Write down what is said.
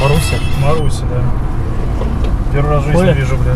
Маруся. Маруся, да. Первый раз в жизни Коля? вижу, блин.